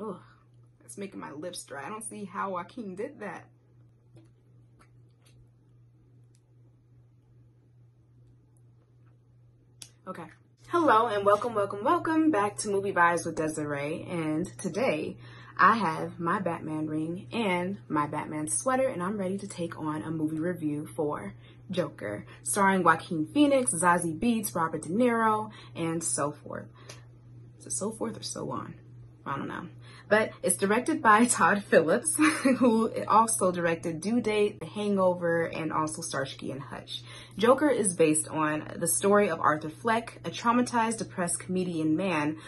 Ugh, it's making my lips dry. I don't see how Joaquin did that. Okay. Hello and welcome, welcome, welcome back to Movie Vibes with Desiree. And today I have my Batman ring and my Batman sweater, and I'm ready to take on a movie review for Joker, starring Joaquin Phoenix, Zazie Beetz, Robert De Niro, and so forth. Is it so forth or so on? I don't know. But it's directed by Todd Phillips, who also directed Due Date, The Hangover, and also Starsky and Hutch. Joker is based on the story of Arthur Fleck, a traumatized, depressed comedian man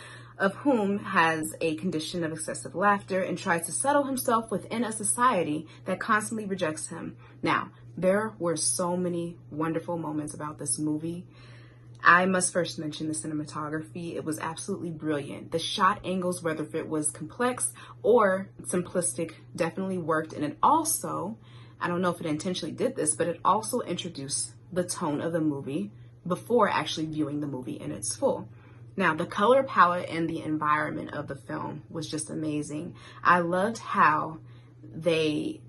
of whom has a condition of excessive laughter and tries to settle himself within a society that constantly rejects him. Now, there were so many wonderful moments about this movie. I must first mention the cinematography. It was absolutely brilliant. The shot angles, whether it was complex or simplistic, definitely worked. And it also, I don't know if it intentionally did this, but it also introduced the tone of the movie before actually viewing the movie in its full. Now, the color palette and the environment of the film was just amazing. I loved how they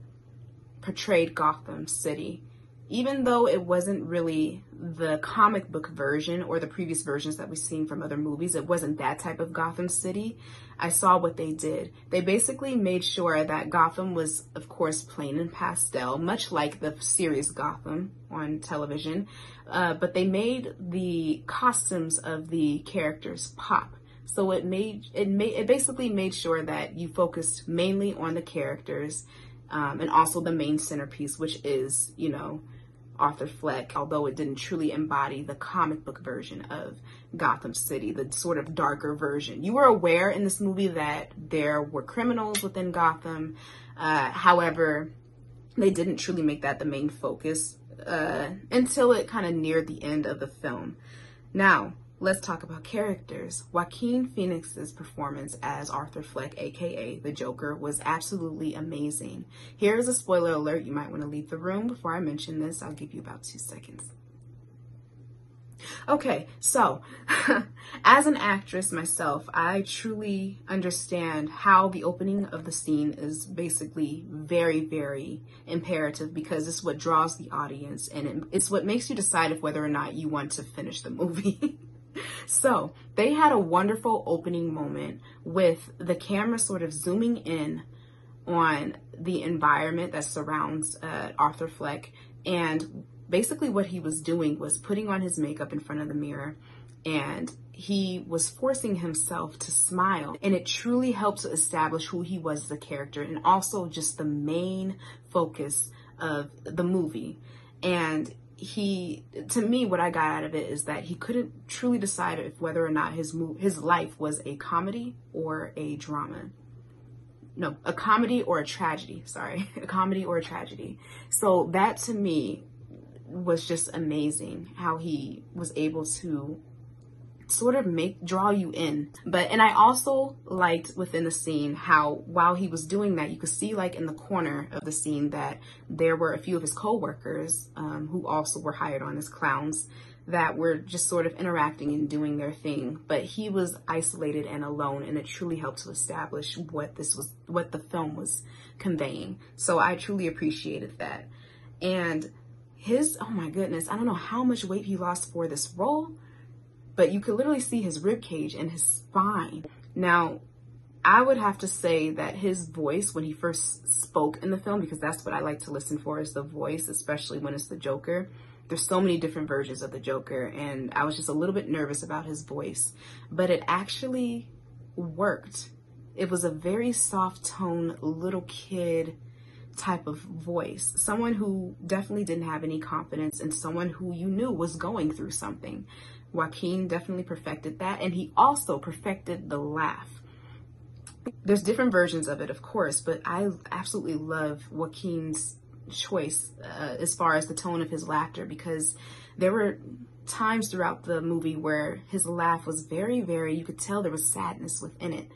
portrayed Gotham City. Even though it wasn't really the comic book version or the previous versions that we've seen from other movies, it wasn't that type of Gotham City. I saw what they did. They basically made sure that Gotham was, of course, plain and pastel, much like the series Gotham on television, uh, but they made the costumes of the characters pop. So it made it made it basically made sure that you focused mainly on the characters um, and also the main centerpiece, which is you know Arthur Fleck, although it didn't truly embody the comic book version of Gotham City, the sort of darker version. You were aware in this movie that there were criminals within Gotham. Uh, however, they didn't truly make that the main focus uh, until it kind of neared the end of the film. Now, let's talk about characters. Joaquin Phoenix's performance as Arthur Fleck, aka the Joker, was absolutely amazing. Here is a spoiler alert. You might want to leave the room before I mention this. I'll give you about two seconds. Okay, so as an actress myself, I truly understand how the opening of the scene is basically very, very imperative because it's what draws the audience and it's what makes you decide if whether or not you want to finish the movie. so they had a wonderful opening moment with the camera sort of zooming in on the environment that surrounds uh, Arthur Fleck and basically what he was doing was putting on his makeup in front of the mirror and he was forcing himself to smile and it truly helped to establish who he was as a character and also just the main focus of the movie. And he to me what i got out of it is that he couldn't truly decide if whether or not his move his life was a comedy or a drama. No a comedy or a tragedy sorry. A comedy or a tragedy. So that to me was just amazing how he was able to sort of make draw you in. But and i also liked within the scene how while he was doing that you could see like in the corner of the scene that there were a few of his co-workers um, who also were hired on as clowns that were just sort of interacting and doing their thing. But he was isolated and alone and it truly helped to establish what this was what the film was conveying. So i truly appreciated that. And his, oh my goodness, I don't know how much weight he lost for this role, but you could literally see his rib cage and his spine. Now, I would have to say that his voice when he first spoke in the film, because that's what I like to listen for is the voice, especially when it's the Joker. There's so many different versions of the Joker, and I was just a little bit nervous about his voice, but it actually worked. It was a very soft tone, little kid type of voice, someone who definitely didn't have any confidence and someone who you knew was going through something. Joaquin definitely perfected that, and he also perfected the laugh. There's different versions of it, of course, but I absolutely love Joaquin's choice uh, as far as the tone of his laughter because there were times throughout the movie where his laugh was very, very, you could tell there was sadness within it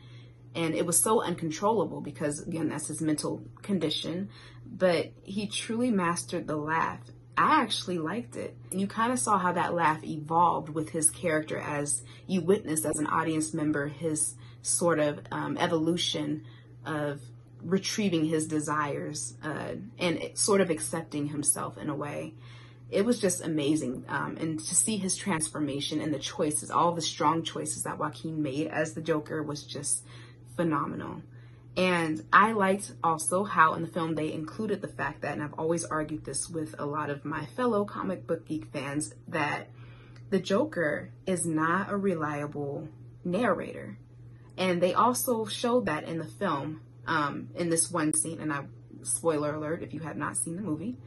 and it was so uncontrollable because again that's his mental condition but he truly mastered the laugh i actually liked it you kind of saw how that laugh evolved with his character as you witnessed as an audience member his sort of um, evolution of retrieving his desires uh, and sort of accepting himself in a way. It was just amazing. Um, and to see his transformation and the choices, all the strong choices that Joaquin made as the Joker was just phenomenal. And I liked also how in the film they included the fact that, and I've always argued this with a lot of my fellow comic book geek fans, that the Joker is not a reliable narrator. And they also showed that in the film, um, in this one scene, and I, spoiler alert if you have not seen the movie,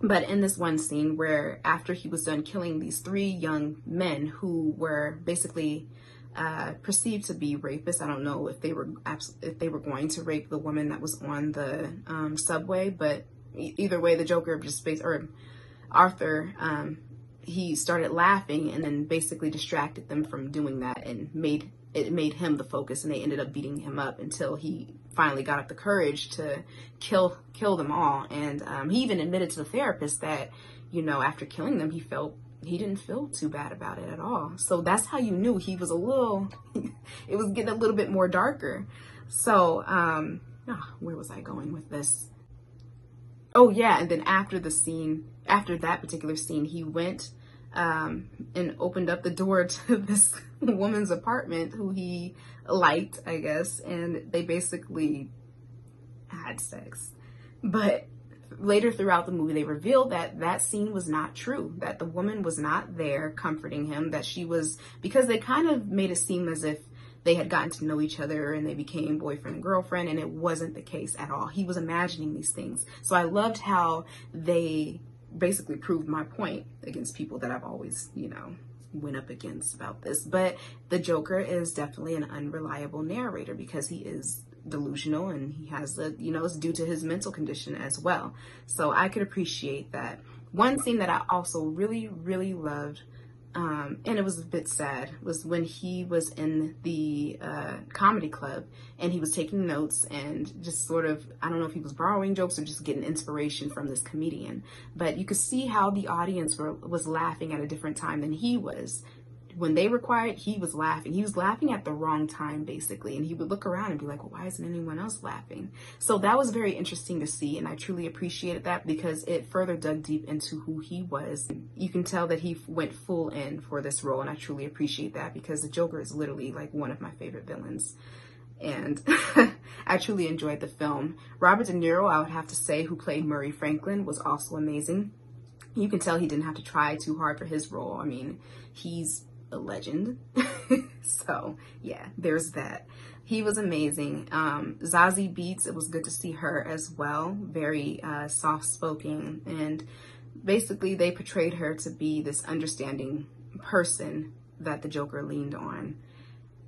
but in this one scene where after he was done killing these three young men who were basically uh, perceived to be rapists. I don't know if they were if they were going to rape the woman that was on the um, subway, but either way, the Joker just based or Arthur um, he started laughing and then basically distracted them from doing that and made it made him the focus and they ended up beating him up until he finally got up the courage to kill kill them all and um, he even admitted to the therapist that you know after killing them he felt he didn't feel too bad about it at all. So that's how you knew he was a little, it was getting a little bit more darker. So, um, oh, where was I going with this? Oh yeah, and then after the scene, after that particular scene, he went um, and opened up the door to this woman's apartment who he liked, I guess, and they basically had sex. But later throughout the movie, they revealed that that scene was not true, that the woman was not there comforting him, that she was, because they kind of made it seem as if they had gotten to know each other and they became boyfriend and girlfriend, and it wasn't the case at all. He was imagining these things. So I loved how they basically proved my point against people that I've always, you know, went up against about this. But the Joker is definitely an unreliable narrator because he is delusional and he has a, you know, it's due to his mental condition as well. So I could appreciate that. One scene that I also really, really loved, um, and it was a bit sad, was when he was in the uh, comedy club and he was taking notes and just sort of, I don't know if he was borrowing jokes or just getting inspiration from this comedian, but you could see how the audience were, was laughing at a different time than he was when they required, he was laughing. He was laughing at the wrong time, basically. And he would look around and be like, well, why isn't anyone else laughing? So that was very interesting to see. And I truly appreciated that because it further dug deep into who he was. You can tell that he went full in for this role. And I truly appreciate that because the Joker is literally like one of my favorite villains. And I truly enjoyed the film. Robert De Niro, I would have to say, who played Murray Franklin, was also amazing. You can tell he didn't have to try too hard for his role. I mean, he's legend. so yeah, there's that. He was amazing. Um, Zazie Beetz, it was good to see her as well. Very uh, soft spoken and basically they portrayed her to be this understanding person that the Joker leaned on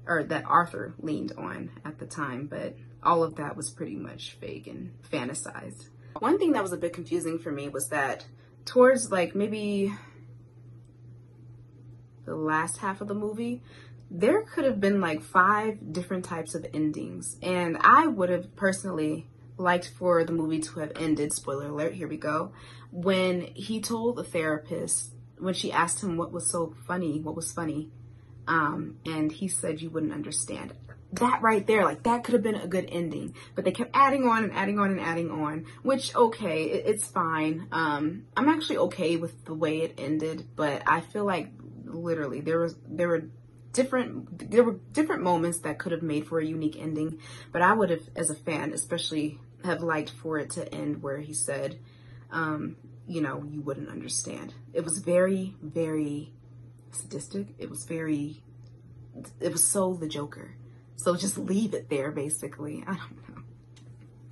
or that Arthur leaned on at the time, but all of that was pretty much fake and fantasized. One thing that was a bit confusing for me was that towards like maybe the last half of the movie, there could have been like five different types of endings. And I would have personally liked for the movie to have ended, spoiler alert, here we go, when he told the therapist, when she asked him what was so funny, what was funny, um, and he said you wouldn't understand. That right there, like that could have been a good ending, but they kept adding on and adding on and adding on, which okay, it, it's fine. Um, I'm actually okay with the way it ended, but I feel like literally. There was there were different there were different moments that could have made for a unique ending but i would have as a fan especially have liked for it to end where he said um, you know you wouldn't understand. It was very very sadistic. It was very it was so the joker. So just leave it there basically. I don't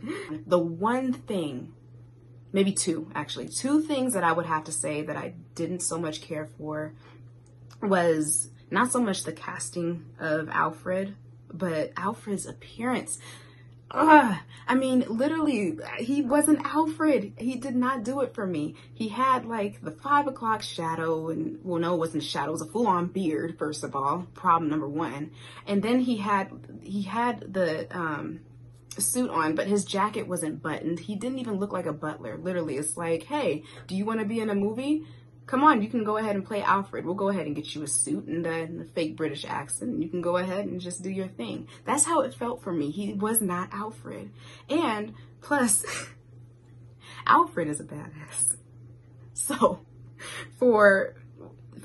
know. The one thing maybe two actually. Two things that i would have to say that i didn't so much care for was not so much the casting of Alfred, but Alfred's appearance. Ugh. I mean, literally, he wasn't Alfred. He did not do it for me. He had like the five o'clock shadow, and well, no, it wasn't shadow. It was a full on beard. First of all, problem number one. And then he had he had the um, suit on, but his jacket wasn't buttoned. He didn't even look like a butler. Literally, it's like, hey, do you want to be in a movie? Come on, you can go ahead and play Alfred. We'll go ahead and get you a suit and a, fake British accent. You can go ahead and just do your thing. That's how it felt for me. He was not Alfred. And plus, Alfred is a badass. So, for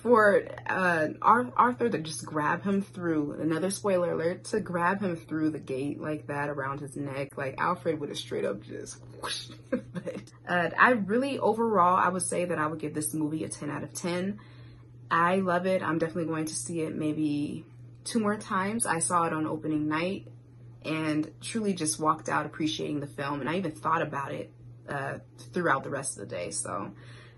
for uh, Arthur to just grab him through, another spoiler alert, to grab him through the gate like that around his neck, like Alfred would have straight up just whoosh. but uh, I really, overall, I would say that I would give this movie a 10 out of 10. I love it. I'm definitely going to see it maybe two more times. I saw it on opening night and truly just walked out appreciating the film. And I even thought about it uh, throughout the rest of the day. So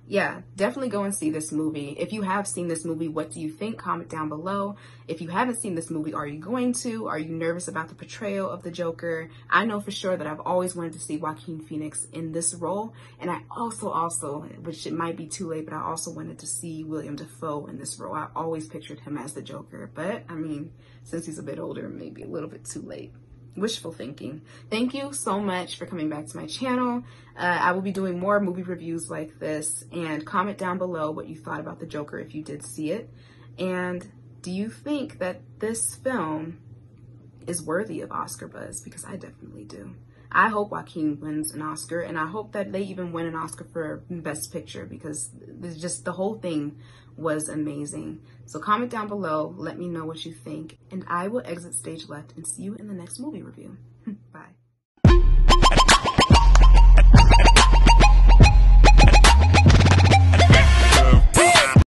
yeah, definitely go and see this movie. If you have seen this movie, what do you think? Comment down below. If you haven't seen this movie, are you going to? Are you nervous about the portrayal of the Joker? I know for sure that I've always wanted to see Joaquin Phoenix in this role. And I also, also, which it might be too late, but I also wanted to see William Dafoe in this role. I always pictured him as the Joker. But I mean, since he's a bit older, maybe a little bit too late wishful thinking. Thank you so much for coming back to my channel. Uh, I will be doing more movie reviews like this and comment down below what you thought about the Joker if you did see it. And do you think that this film is worthy of Oscar buzz? Because I definitely do. I hope Joaquin wins an Oscar, and I hope that they even win an Oscar for Best Picture because just the whole thing was amazing. So comment down below, let me know what you think, and I will exit stage left and see you in the next movie review. Bye.